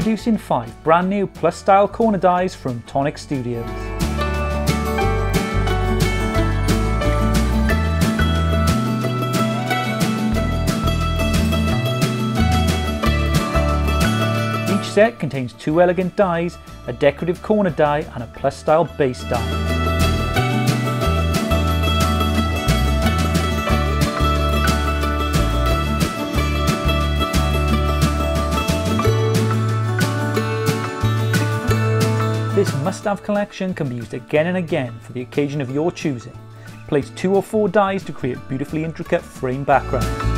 Introducing 5 brand new plus style corner dies from Tonic Studios. Each set contains two elegant dies, a decorative corner die and a plus style base die. This must-have collection can be used again and again for the occasion of your choosing. Place two or four dies to create beautifully intricate frame backgrounds.